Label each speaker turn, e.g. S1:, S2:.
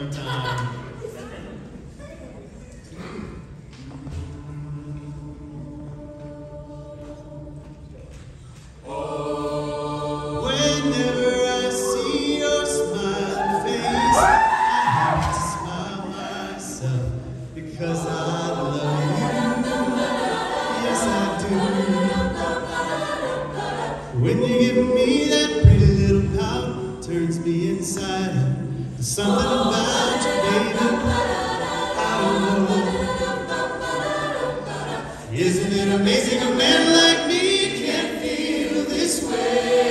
S1: more time. Because I love you. Yes, I do. When you give me that pretty little pout, turns me inside. Something. Isn't it amazing a man like me can feel this way?